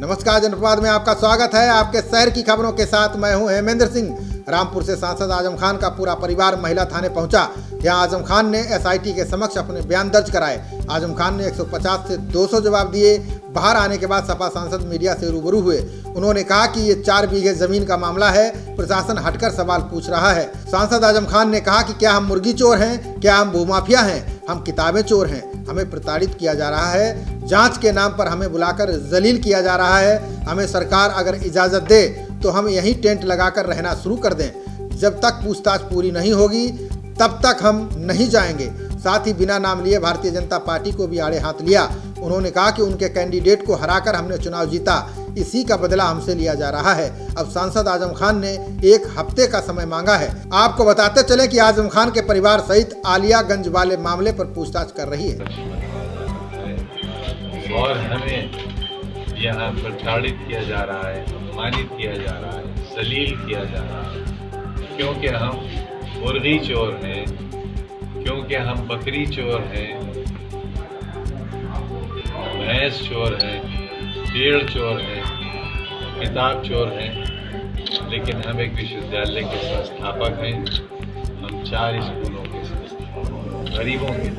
नमस्कार जनपद में आपका स्वागत है। आपके शहर की खबरों के साथ मैं हूँ हेमेंद्र सिंह। रामपुर से सांसद आज़म खान का पूरा परिवार महिला थाने पहुँचा यहाँ आज़म खान ने एसआईटी के समक्ष अपने बयान दर्ज कराए। आज़म खान ने 150 से 200 जवाब दिए। बाहर आने के बाद सपा सांसद मीडिया से रूबरू हुए। उन्होंने कहा कि ये चार बीघे ज़मीन का मामला है। प्रशासन हटकर सवाल पूछ रहा है। सांसद आज़म खान ने कहा कि क्या हम मुर्गी चोर हैं? क्या हम भूमाफिया हैं? हम किताबें चोर हैं। हमें प्रताड़ित किया जा रहा है। जाँच के नाम पर हमें बुलाकर जलील किया जा रहा है। हमें सरकार अगर इजाज़त दे तो हम यहीं टेंट लगाकर रहना शुरू कर दें। जब तक पूछताछ पूरी नहीं होगी, तब तक हम नहीं जाएँगे। साथ ही बिना नाम लिए भारतीय जनता पार्टी को भी आड़े हाथ लिया। उन्होंने कहा कि उनके कैंडिडेट को हराकर हमने चुनाव जीता। इसी का बदला हमसे लिया जा रहा है। अब सांसद आज़म खान ने एक हफ़्ते का समय मांगा है। आपको बताते चले कि आज़म खान के परिवार सहित आलियागंज वाले मामले पर पूछताछ कर रही है। और हमें यहाँ प्रताड़ित किया जा रहा है, अपमानित किया जा रहा है, सलील किया जा रहा है। क्योंकि हम मुर्गी चोर हैं, क्योंकि हम बकरी चोर हैं, भैंस चोर हैं पेड़ चोर हैं किताब चोर हैं, लेकिन हम एक विश्वविद्यालय के संस्थापक हैं। हम चार स्कूलों के संस्थापक, गरीबों के,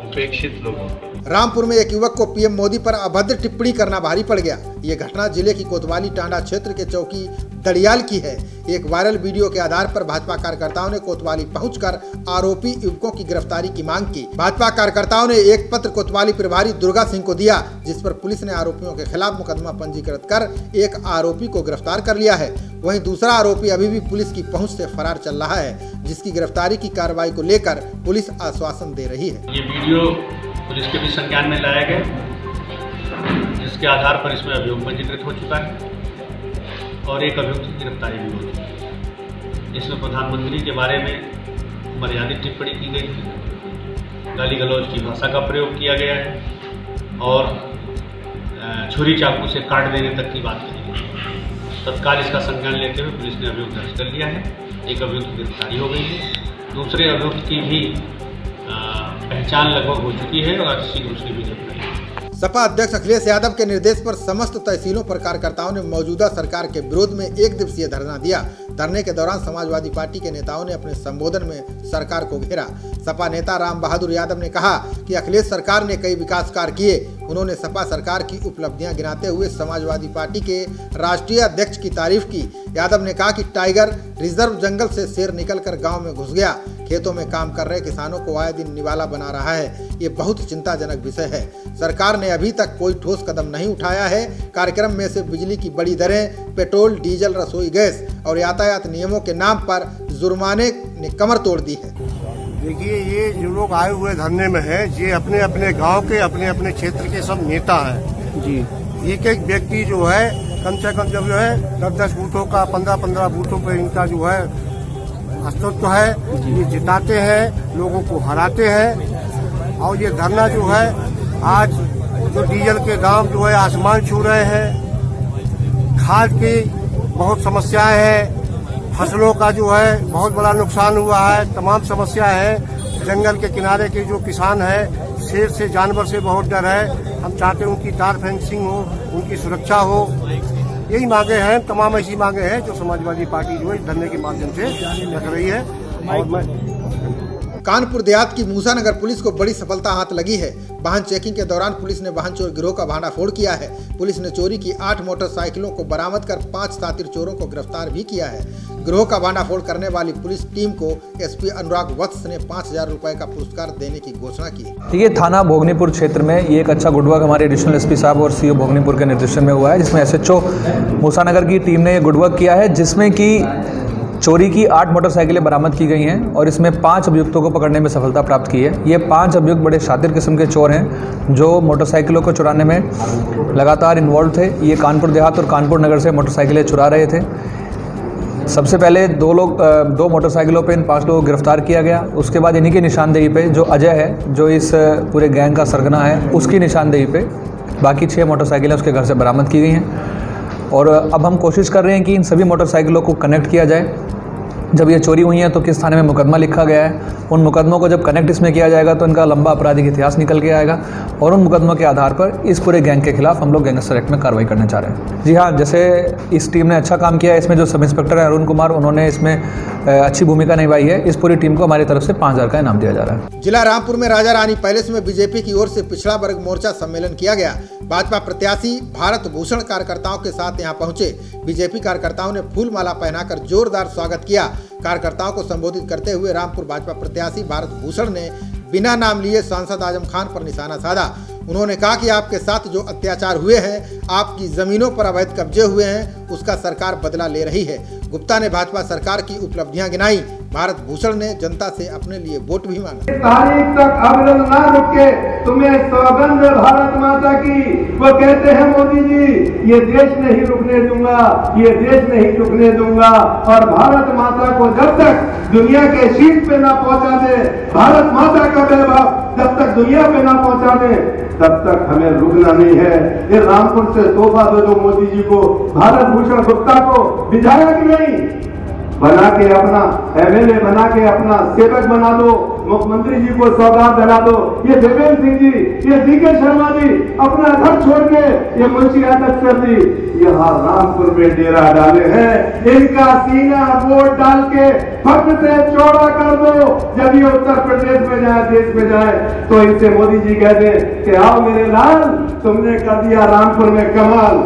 उपेक्षित लोगों के। रामपुर में एक युवक को पीएम मोदी पर अभद्र टिप्पणी करना भारी पड़ गया। ये घटना ज़िले की कोतवाली टांडा क्षेत्र के चौकी दड़ियाल की है। एक वायरल वीडियो के आधार पर भाजपा कार्यकर्ताओं ने कोतवाली पहुंचकर आरोपी युवकों की गिरफ्तारी की मांग की। भाजपा कार्यकर्ताओं ने एक पत्र कोतवाली प्रभारी दुर्गा सिंह को दिया, जिस पर पुलिस ने आरोपियों के खिलाफ मुकदमा पंजीकृत कर एक आरोपी को गिरफ़्तार कर लिया है। वहीं दूसरा आरोपी अभी भी पुलिस की पहुँच से फरार चल रहा है, जिसकी गिरफ्तारी की कार्रवाई को लेकर पुलिस आश्वासन दे रही है। ये वीडियो पुलिस के भी संज्ञान में लाया गया। जिसके आधार पर इसमें अभियोग पंजीकृत हो चुका है और एक अभियुक्त की गिरफ्तारी भी हो चुकी है। इसमें प्रधानमंत्री के बारे में मर्यादित टिप्पणी की गई थी। गाली गलौज की भाषा का प्रयोग किया गया है और छुरी चाकू से काट देने तक की बात कही गई तत्काल इसका संज्ञान लेते हुए पुलिस ने अभियोग दर्ज कर लिया है। एक अभियुक्त की गिरफ्तारी हो गई है। दूसरे अभियुक्त की भी पहचान लगभग हो चुकी है और शीघ्र उसकी भी गिरफ्तारी। सपा अध्यक्ष अखिलेश यादव के निर्देश पर समस्त तहसीलों पर कार्यकर्ताओं ने मौजूदा सरकार के विरोध में एक दिवसीय धरना दिया। धरने के दौरान समाजवादी पार्टी के नेताओं ने अपने संबोधन में सरकार को घेरा। सपा नेता राम बहादुर यादव ने कहा कि अखिलेश सरकार ने कई विकास कार्य किए उन्होंने सपा सरकार की उपलब्धियाँ गिनाते हुए समाजवादी पार्टी के राष्ट्रीय अध्यक्ष की तारीफ़ की। यादव ने कहा कि टाइगर रिज़र्व जंगल से शेर निकलकर गाँव में घुस गया। खेतों में काम कर रहे किसानों को आए दिन निवाला बना रहा है। ये बहुत चिंताजनक विषय है। सरकार ने अभी तक कोई ठोस कदम नहीं उठाया है। कार्यक्रम में से बिजली की बड़ी दरें, पेट्रोल, डीजल, रसोई गैस और यातायात नियमों के नाम पर जुर्माने ने कमर तोड़ दी है। देखिए ये जो लोग आए हुए धरने में हैं ये अपने अपने गाँव के अपने अपने क्षेत्र के सब नेता हैं। जी। एक एक व्यक्ति जो है कम से कम जब जो है दस दस बूथों का पंद्रह पंद्रह बूथों पर इनका जो है अस्तित्व है ये जिताते हैं लोगों को हराते हैं। और ये धरना जो है आज जो डीजल के दाम जो है आसमान छू रहे हैं। खाद की बहुत समस्याएँ हैं। फ़सलों का जो है, बहुत बड़ा नुकसान हुआ है, तमाम समस्या है। जंगल के किनारे के जो किसान है, शेर से जानवर से बहुत डर है। हम चाहते हैं उनकी तार फेंसिंग हो, उनकी सुरक्षा हो। यही मांगे हैं, तमाम ऐसी मांगे हैं जो समाजवादी पार्टी जो है, धरने के माध्यम से रख रही है। और मैं कानपुर देहात की मूसानगर पुलिस को बड़ी सफलता हाथ लगी है। वाहन चेकिंग के दौरान पुलिस ने वाहन चोर गिरोह का भांडाफोड़ किया है। पुलिस ने चोरी की आठ मोटरसाइकिलों को बरामद कर पाँच सातिर चोरों को गिरफ़्तार भी किया है। गिरोह का भांडाफोड़ करने वाली पुलिस टीम को एसपी अनुराग वत्स ने पाँच हज़ार रुपए का पुरस्कार देने की घोषणा की। देखिए, थाना भोगनीपुर क्षेत्र में ये एक अच्छा गुडवर्क हमारे एडिशनल एसपी साहब और सीओ भोगनीपुर के निर्देशन में हुआ है, जिसमें एसएचओ मूसानगर की टीम ने ये गुडवर्क किया है, जिसमें कि चोरी की आठ मोटरसाइकिलें बरामद की गई हैं और इसमें पाँच अभियुक्तों को पकड़ने में सफलता प्राप्त की है। ये पाँच अभियुक्त बड़े शातिर किस्म के चोर हैं, जो मोटरसाइकिलों को चुराने में लगातार इन्वॉल्व थे। ये कानपुर देहात और कानपुर नगर से मोटरसाइकिलें चुरा रहे थे। सबसे पहले दो लोग दो मोटरसाइकिलों पर इन पाँच लोगों को गिरफ़्तार किया गया। उसके बाद इन्हीं की निशानदेही पे जो अजय है, जो इस पूरे गैंग का सरगना है, उसकी निशानदेही पे बाकी छः मोटरसाइकिलें उसके घर से बरामद की गई हैं। और अब हम कोशिश कर रहे हैं कि इन सभी मोटरसाइकिलों को कनेक्ट किया जाए। जब ये चोरी हुई है तो किस थाने में मुकदमा लिखा गया है? उन मुकदमों को जब कनेक्ट इसमें किया जाएगा तो इनका लंबा आपराधिक इतिहास निकल के आएगा और उन मुकदमों के आधार पर इस पूरे गैंग के खिलाफ हम लोग गैंगस्टर एक्ट में कार्रवाई करने चाह रहे हैं। जी हाँ जैसे इस टीम ने अच्छा काम किया है, इसमें जो सब इंस्पेक्टर है, अरुण कुमार, उन्होंने इसमें अच्छी भूमिका निभाई है। इस पूरी टीम को हमारी तरफ़ से पाँच हज़ार का इनाम दिया जा रहा है। जिला रामपुर में राजा रानी पैलेस में बीजेपी की ओर से पिछड़ा वर्ग मोर्चा सम्मेलन किया गया। भाजपा प्रत्याशी भारत भूषण कार्यकर्ताओं के साथ यहाँ पहुँचे। बीजेपी कार्यकर्ताओं ने फूल माला पहनाकर जोरदार स्वागत किया। कार्यकर्ताओं को संबोधित करते हुए रामपुर भाजपा प्रत्याशी भारत भूषण ने बिना नाम लिए सांसद आज़म खान पर निशाना साधा। उन्होंने कहा कि आपके साथ जो अत्याचार हुए हैं, आपकी जमीनों पर अवैध कब्जे हुए हैं, उसका सरकार बदला ले रही है। गुप्ता ने भाजपा सरकार की उपलब्धियाँ गिनाई। भारत भूषण ने जनता से अपने लिए वोट भी मांगा। तारीख तक आवेदन ना रुके, तुम्हें सौगंध भारत माता की। वो कहते हैं मोदी जी, ये देश नहीं रुकने दूँगा, ये देश नहीं रुकने दूँगा। और भारत माता को जब तक दुनिया के शीर्ष पे ना पहुँचा दे, भारत माता का वैभव जब तक दुनिया पे ना पहुँचा दे, तब तक हमें रुकना नहीं है। ये रामपुर से तोहफा दो दो मोदी जी को, भारत भूषण गुप्ता को विधायक नहीं? बना के अपना एमएलए बना के अपना, सेवक बना दो, मुख्यमंत्री जी को सौगात दिला दो। ये देवेंद्र सिंह जी, ये डी के शर्मा जी, अपना घर छोड़ के ये मुंशी आदत कर दी यहाँ रामपुर में डेरा डाले हैं। इनका सीना वोट डाल के फट से चौड़ा कर दो। जब ये उत्तर प्रदेश में जाए, देश में जाए तो इनसे मोदी जी कहते कि आओ मेरे लाल, तुमने कर दिया रामपुर में कमाल।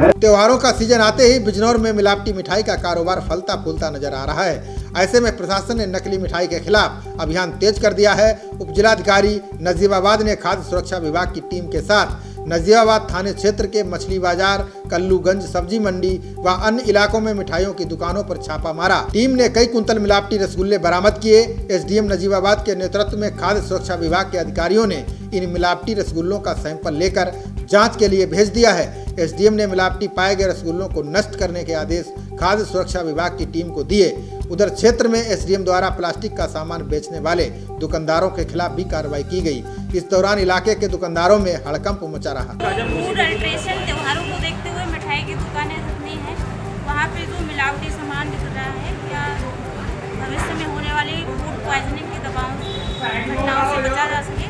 त्योहारों का सीज़न आते ही बिजनौर में मिलावटी मिठाई का कारोबार फलता फूलता नज़र आ रहा है। ऐसे में प्रशासन ने नकली मिठाई के खिलाफ अभियान तेज कर दिया है। उप जिलाधिकारी नजीबाबाद ने खाद्य सुरक्षा विभाग की टीम के साथ नजीबाबाद थाने क्षेत्र के मछली बाज़ार, कल्लूगंज सब्ज़ी मंडी व अन्य इलाकों में मिठाइयों की दुकानों पर छापा मारा। टीम ने कई कुंतल मिलावटी रसगुल्ले बरामद किए। एसडीएम नजीबाबाद के नेतृत्व में खाद्य सुरक्षा विभाग के अधिकारियों ने इन मिलावटी रसगुल्लों का सैंपल लेकर जाँच के लिए भेज दिया है। एसडीएम ने मिलावटी पाए गए रसगुल्लों को नष्ट करने के आदेश खाद्य सुरक्षा विभाग की टीम को दिए। उधर क्षेत्र में एसडीएम द्वारा प्लास्टिक का सामान बेचने वाले दुकानदारों के खिलाफ भी कार्रवाई की गई। इस दौरान इलाके के दुकानदारों में हड़कंप मचा रहा। त्योहारों को देखते हुए मिठाई की दुकानें वहाँ पे जो मिलावटी सामान बिक रहा है या भविष्य में होने वाली फ़ूड पॉइजनिंग की दवाओं घटनाओं से बचा जा सके?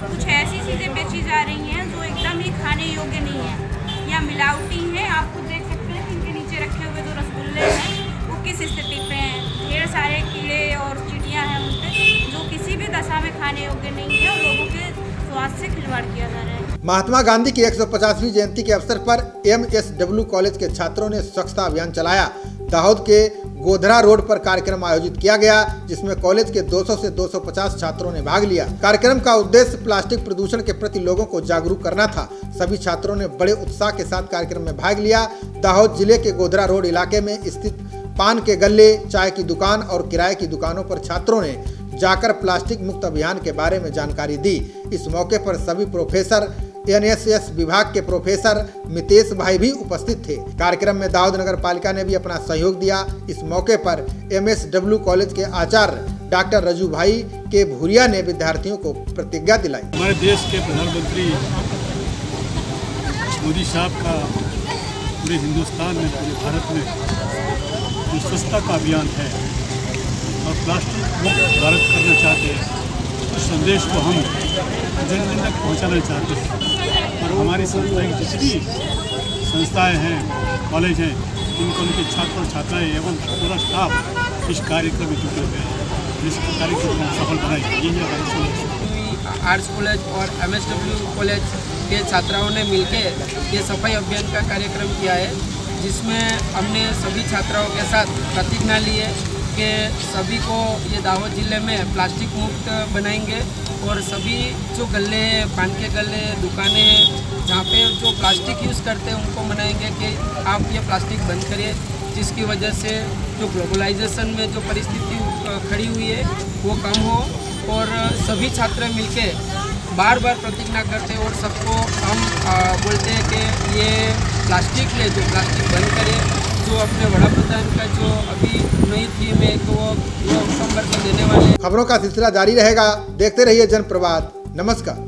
कुछ ऐसी चीज़ें बेची जा रही हैं जो एकदम ही खाने योग्य नहीं है। या मिलावटी हैं, आपको देख सकते हैं इनके नीचे रखे हुए जो रसगुल्ले हैं, वो किस स्थिति पे हैं? ढेर सारे कीड़े और चिड़ियाँ हैं उन पर जो किसी भी दशा में खाने योग्य नहीं है और लोगों के स्वास्थ्य से खिलवाड़ किया जा रहा है। महात्मा गांधी की 150वीं जयंती के अवसर पर एमएसडब्ल्यू कॉलेज के छात्रों ने स्वच्छता अभियान चलाया। दाहोद के गोधरा रोड पर कार्यक्रम आयोजित किया गया, जिसमें कॉलेज के 200 से 250 छात्रों ने भाग लिया। कार्यक्रम का उद्देश्य प्लास्टिक प्रदूषण के प्रति लोगों को जागरूक करना था। सभी छात्रों ने बड़े उत्साह के साथ कार्यक्रम में भाग लिया। दाहोद ज़िले के गोधरा रोड इलाके में स्थित पान के गले, चाय की दुकान और किराए की दुकानों पर छात्रों ने जाकर प्लास्टिक मुक्त अभियान के बारे में जानकारी दी। इस मौके पर सभी प्रोफेसर एनएसएस विभाग के प्रोफेसर मितेश भाई भी उपस्थित थे। कार्यक्रम में दाऊद नगर पालिका ने भी अपना सहयोग दिया। इस मौके पर एमएसडब्ल्यू कॉलेज के आचार्य डॉक्टर रजू भाई के भूरिया ने विद्यार्थियों को प्रतिज्ञा दिलाई। हमारे देश के प्रधानमंत्री मोदी साहब का पूरे हिंदुस्तान में, पूरे भारत में जो स्वच्छता का अभियान है और प्लास्टिक मुक्त भारत करना चाहते हैं, उस संदेश को हम जन जन तक पहुँचाना चाहते हैं। हमारी जितनी संस्थाएँ हैं कॉलेज हैं, उनको उनके छात्र और छात्राएँ एवं पूरा स्टाफ इस कार्यक्रम में जुटे हुए हैं। जिस कार्यक्रम को सफल बनाए यही हमारी आर्ट्स कॉलेज और एम कॉलेज के छात्राओं ने मिलकर ये सफ़ाई अभियान का कार्यक्रम किया है, जिसमें हमने सभी छात्राओं के साथ प्रतिज्ञा ली है। कि सभी को ये दाहोद ज़िले में प्लास्टिक मुक्त बनाएँगे और सभी जो गले, पान के गले, दुकानें, जहाँ पे जो प्लास्टिक यूज़ करते हैं, उनको मनाएँगे कि आप ये प्लास्टिक बंद करिए जिसकी वजह से जो ग्लोबलाइजेशन में जो परिस्थिति खड़ी हुई है, वो कम हो और सभी छात्र मिलके बार बार प्रतिज्ञा करते और सबको हम बोलते हैं कि ये प्लास्टिक ले, जो प्लास्टिक बंद करें जो अपने बड़ा प्रधान का जो अभी नई थीम है तो वो नवंबर को देने वाले खबरों का सिलसिला जारी रहेगा। देखते रहिए जन प्रवाद नमस्कार।